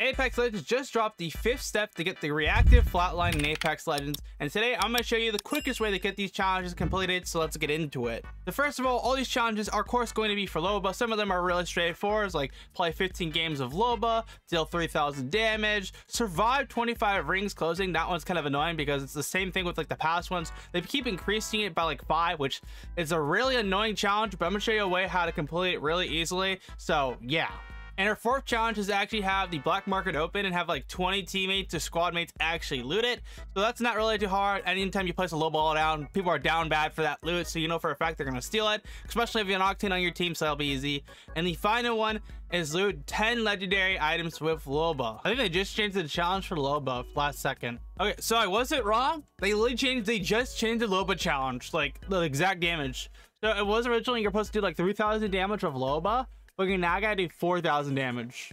Apex Legends just dropped the fifth step to get the reactive flatline in Apex Legends, and today I'm going to show you the quickest way to get these challenges completed, so let's get into it. So first of all, all these challenges are of course going to be for Loba. Some of them are really straightforward, like play 15 games of Loba, deal 3000 damage, survive 25 rings closing. That one's kind of annoying because it's the same thing with like the past ones. They keep increasing it by like 5, which is a really annoying challenge, but I'm going to show you a way how to complete it really easily. So yeah. And our fourth challenge is to actually have the black market open and have like 20 teammates or squad mates actually loot it. So that's not really too hard. Anytime you place a low ball down, people are down bad for that loot. So you know for a fact they're going to steal it, especially if you have an Octane on your team. So that'll be easy. And the final one is loot 10 legendary items with Loba. I think they just changed the challenge for Loba last second. Okay, so I wasn't wrong. They literally changed, they just changed the Loba challenge, like the exact damage. So it was originally you're supposed to do like 3,000 damage with Loba. Okay, now I gotta do 4,000 damage.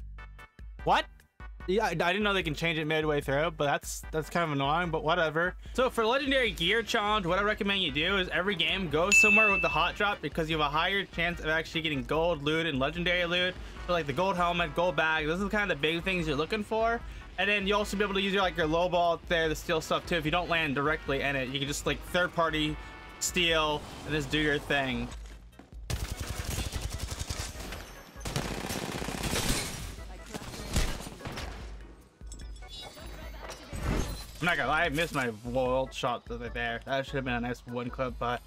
What? Yeah, I didn't know they can change it midway through, but that's that's kind of annoying, but whatever. So for legendary gear challenge, what I recommend you do is every game go somewhere with the hot drop because you have a higher chance of actually getting gold loot and legendary loot. So like the gold helmet, gold bag, this is kind of the big things you're looking for. And then you'll also be able to use your like your low ball there to steal stuff too. If you don't land directly in it, you can just like third party steal and just do your thing. I'm not gonna lie, I missed my world shot there. That should have been a nice one clip, but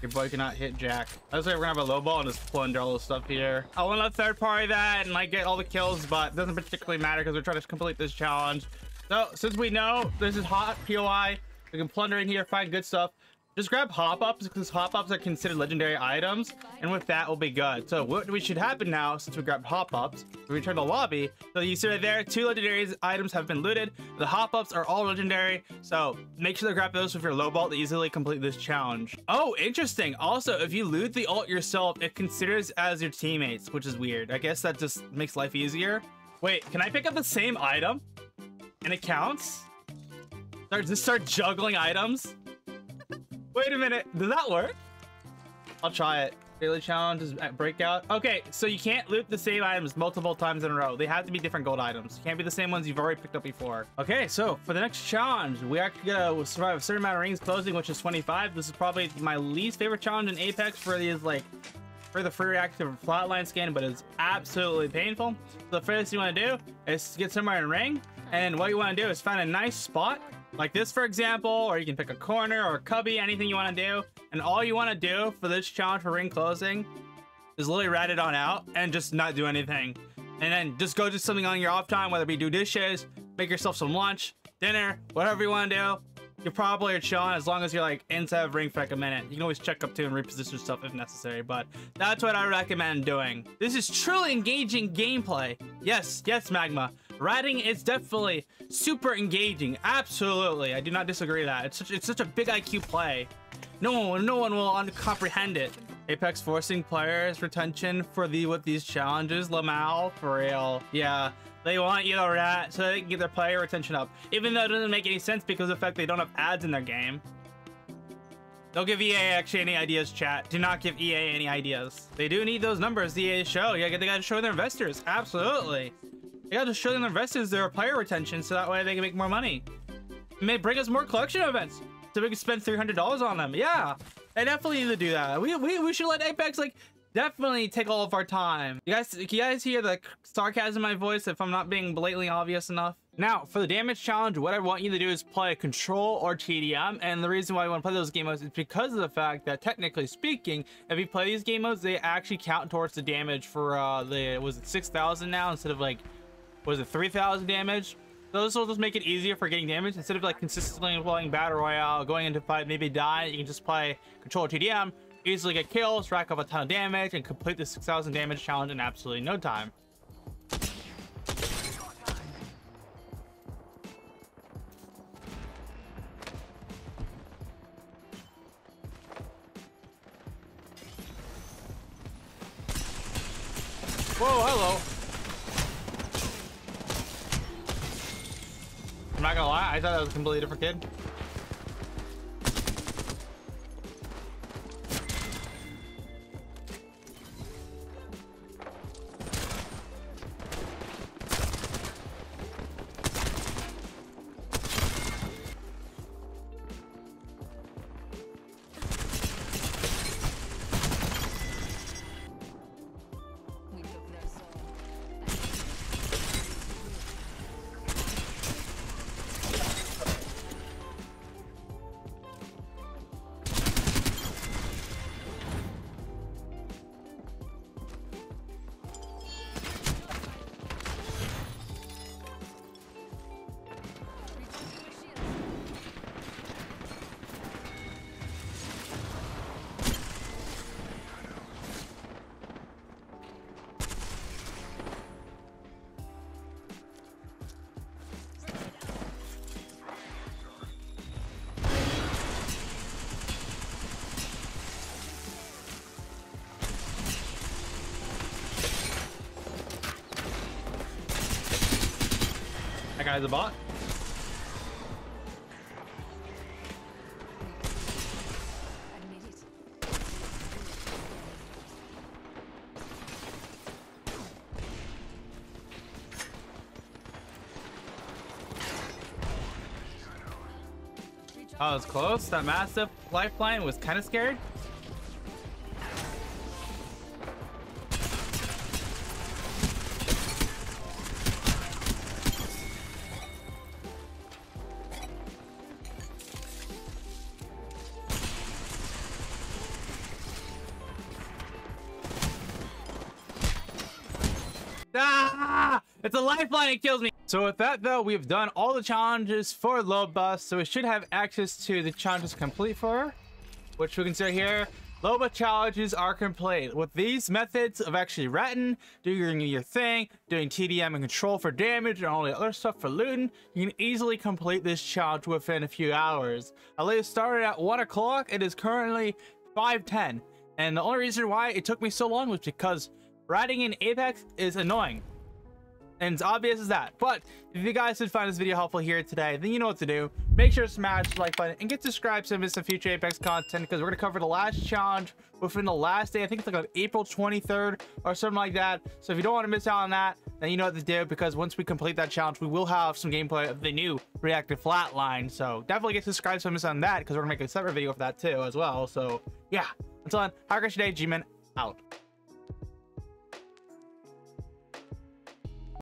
your boy cannot hit Jack. I was like, we're gonna have a low ball and just plunder all the stuff here. I want to third party that and like get all the kills, but doesn't particularly matter because we're trying to complete this challenge. So since we know this is hot POI, we can plunder in here, find good stuff. Just grab hop-ups because hop-ups are considered legendary items, and with that, we'll be good. So what we should happen now, since we grabbed hop-ups, we return to lobby. So you see right there, two legendary items have been looted. The hop-ups are all legendary, so make sure to grab those with your low ball to easily complete this challenge. Oh, interesting. Also, if you loot the ult yourself, it considers as your teammates, which is weird. I guess that just makes life easier. Wait, can I pick up the same item? And it counts? Start, just start juggling items? Wait a minute. Does that work? I'll try it. Daily challenges at breakout. Okay, so you can't loot the same items multiple times in a row. They have to be different gold items. Can't be the same ones you've already picked up before. Okay, so for the next challenge, we are gonna survive a certain amount of rings closing, which is 25. This is probably my least favorite challenge in Apex for these like for the free reactive flatline scan, but it's absolutely painful. So the first thing you want to do is get somewhere in ring, and what you want to do is find a nice spot like this, for example, or you can pick a corner or a cubby, anything you want to do. And all you want to do for this challenge for ring closing is literally rat it on out and just not do anything. And then just go do something on your off time, whether it be do dishes, make yourself some lunch, dinner, whatever you want to do. You're probably chilling as long as you're like inside of ring for like a minute. You can always check up to and reposition stuff if necessary, but that's what I recommend doing. This is truly engaging gameplay. Yes, yes, Magma. Ratting is definitely super engaging. Absolutely. I do not disagree with that. It's such, it's such a big IQ play. No one, no one will comprehend it. Apex forcing players retention for the with these challenges. Lamal, for real. Yeah, they want you to rat so they can get their player retention up. Even though it doesn't make any sense because of the fact they don't have ads in their game. Don't give EA actually any ideas, chat. Do not give EA any ideas. They do need those numbers EA show. Yeah, they gotta show their investors. Absolutely. They gotta show their investors their player retention so that way they can make more money. may bring us more collection events so we can spend $300 on them. Yeah, they definitely need to do that. We, we, we should let Apex like definitely take all of our time. You guys, can you guys hear the sarcasm in my voice if I'm not being blatantly obvious enough? Now, for the damage challenge, what I want you to do is play Control or TDM, and the reason why I want to play those game modes is because of the fact that, technically speaking, if you play these game modes, they actually count towards the damage for, uh, the, was it 6,000 now, instead of, like, was it 3,000 damage? Those will just make it easier for getting damage. Instead of like consistently playing Battle Royale, going into fight, maybe die, you can just play Control TDM, easily get kills, rack up a ton of damage, and complete the 6,000 damage challenge in absolutely no time. Whoa, I thought that was a completely different kid. Guy's a bot. Oh, it was close. That massive lifeline was kind of scared. It's a lifeline, it kills me. So with that though, we've done all the challenges for Loba, so we should have access to the challenges complete for her, which we can see here. Loba challenges are complete. With these methods of actually ratting, doing your thing, doing TDM and control for damage, and all the other stuff for looting, you can easily complete this challenge within a few hours. I it started at 1 o'clock, it is currently 5.10. And the only reason why it took me so long was because ratting in Apex is annoying. And it's obvious as that. But if you guys did find this video helpful here today, then you know what to do. Make sure to smash the like button and get subscribed to miss some future Apex content because we're to cover the last challenge within the last day. I think it's like on April 23rd or something like that. So if you don't want to miss out on that, then you know what to do because once we complete that challenge, we will have some gameplay of the new reactive flatline. So definitely get subscribed so miss on that because we're to make a separate video of that too as well. So yeah, until then, have a great day, G-Man out.